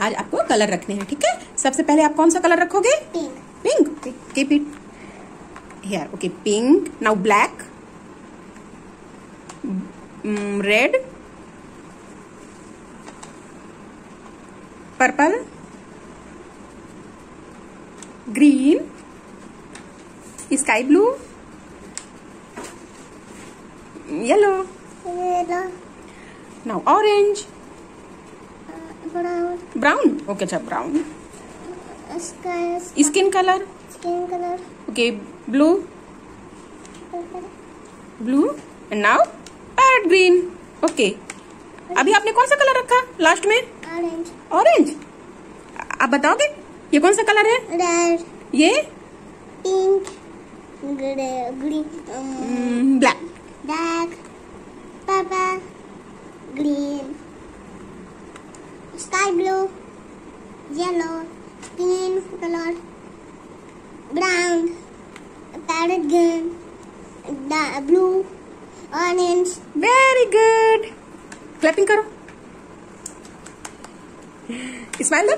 आज आपको कलर रखने हैं ठीक है? सबसे पहले आप कौन सा कलर रखोगे? Pink. Pink keep it here okay pink now black red purple green sky blue yellow Yellow. Now orange brown okay अच्छा brown skin colour Skin color. Okay blue blue and now parrot green okay अभी आपने कौन सा colour रखा last में? Orange. Orange आप बताओगे? ये कौन सा कलर है? रेड ये? Pink. Green. Um, black black. Purple. Blue. Yellow. Green color. Brown. Parrot green. The blue. Orange. Very good clapping करो स्माइल दो